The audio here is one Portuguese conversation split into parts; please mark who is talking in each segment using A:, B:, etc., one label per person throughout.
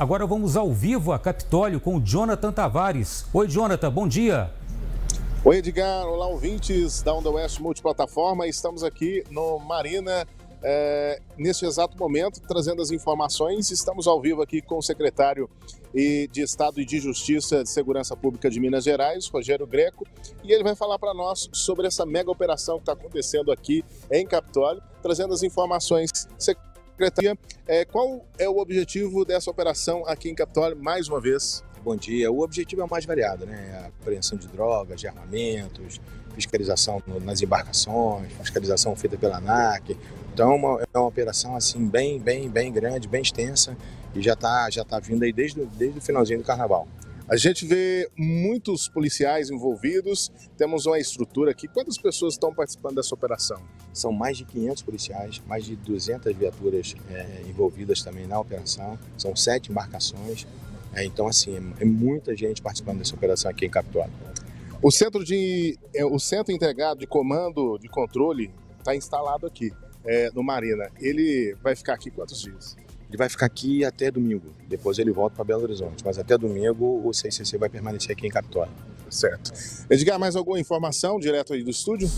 A: Agora vamos ao vivo a Capitólio com o Jonathan Tavares. Oi, Jonathan, bom dia.
B: Oi, Edgar. Olá, ouvintes da Onda Oeste Multiplataforma. Estamos aqui no Marina é, exato momento, trazendo as informações. Estamos ao vivo aqui com o secretário de Estado e de Justiça de Segurança Pública de Minas Gerais, Rogério Greco, e ele vai falar para nós sobre essa mega operação que está acontecendo aqui em Capitólio, trazendo as informações. Secretaria, é, qual é o objetivo dessa operação aqui em Capitólio, mais uma vez?
C: Bom dia. O objetivo é o mais variado, né? A apreensão de drogas, de armamentos, fiscalização nas embarcações, fiscalização feita pela ANAC. Então, é uma, é uma operação assim bem, bem, bem grande, bem extensa e já está já tá vindo aí desde, desde o finalzinho do carnaval.
B: A gente vê muitos policiais envolvidos, temos uma estrutura aqui. Quantas pessoas estão participando dessa operação?
C: São mais de 500 policiais, mais de 200 viaturas é, envolvidas também na operação, são sete embarcações. É, então, assim, é, é muita gente participando dessa operação aqui em Capitólio.
B: O centro, de, é, o centro integrado de comando, de controle, está instalado aqui é, no Marina. Ele vai ficar aqui quantos dias?
C: Ele vai ficar aqui até domingo. Depois ele volta para Belo Horizonte. Mas até domingo o CCC vai permanecer aqui em Capitólio.
B: Certo. Edgar, mais alguma informação direto aí do estúdio?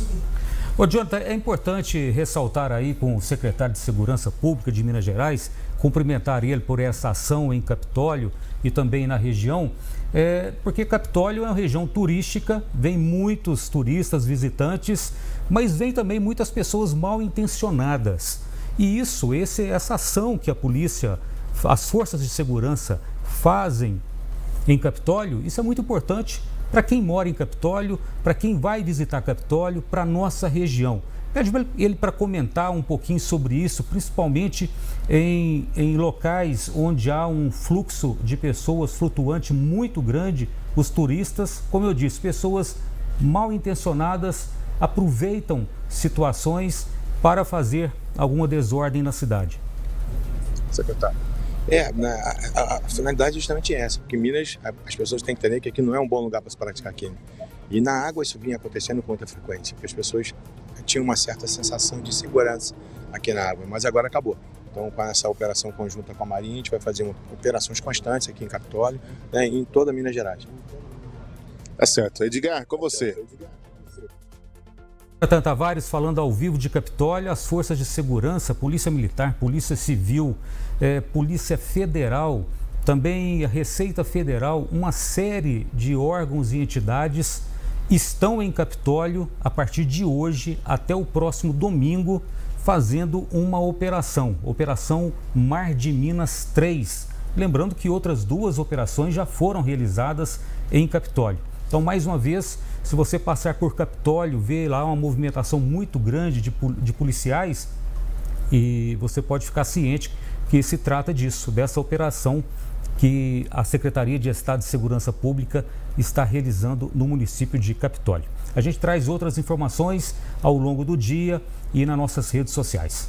A: Ô, Jonathan, é importante ressaltar aí com o secretário de Segurança Pública de Minas Gerais, cumprimentar ele por essa ação em Capitólio e também na região, é, porque Capitólio é uma região turística, vem muitos turistas, visitantes, mas vem também muitas pessoas mal intencionadas. E isso, esse, essa ação que a polícia, as forças de segurança fazem em Capitólio, isso é muito importante para quem mora em Capitólio, para quem vai visitar Capitólio, para a nossa região. Pede ele para comentar um pouquinho sobre isso, principalmente em, em locais onde há um fluxo de pessoas flutuante muito grande. Os turistas, como eu disse, pessoas mal intencionadas aproveitam situações para fazer alguma desordem na cidade.
C: Secretário. É, na, a, a, finalidade é justamente essa, porque Minas, as pessoas têm que entender que aqui não é um bom lugar para se praticar química. E na água isso vinha acontecendo com muita frequência, porque as pessoas tinham uma certa sensação de segurança aqui na água, mas agora acabou. Então, com essa operação conjunta com a Marinha, a gente vai fazer uma, operações constantes aqui em Capitólio, né, em toda Minas Gerais.
B: Tá certo. Edgar, com você.
A: Jonathan Tavares falando ao vivo de Capitólio, as forças de segurança, Polícia Militar, Polícia Civil, eh, Polícia Federal, também a Receita Federal, uma série de órgãos e entidades estão em Capitólio a partir de hoje até o próximo domingo, fazendo uma operação, Operação Mar de Minas 3. Lembrando que outras duas operações já foram realizadas em Capitólio. Então, mais uma vez, se você passar por Capitólio, ver lá uma movimentação muito grande de, de policiais, e você pode ficar ciente que se trata disso, dessa operação que a Secretaria de Estado de Segurança Pública está realizando no município de Capitólio. A gente traz outras informações ao longo do dia e nas nossas redes sociais.